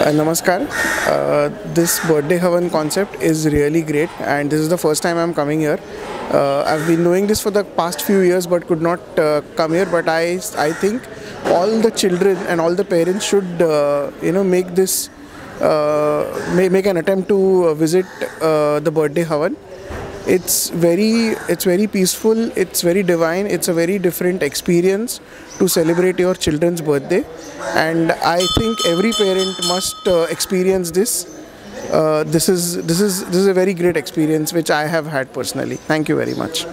Uh, namaskar. Uh, this birthday havan concept is really great, and this is the first time I'm coming here. Uh, I've been doing this for the past few years, but could not uh, come here. But I, I think all the children and all the parents should, uh, you know, make this, uh, make an attempt to visit the birthday havan it's very it's very peaceful it's very divine it's a very different experience to celebrate your children's birthday. And i think every parent must uh, experience this. Uh, this is this is this is a very great experience which i have had personally. Thank you very much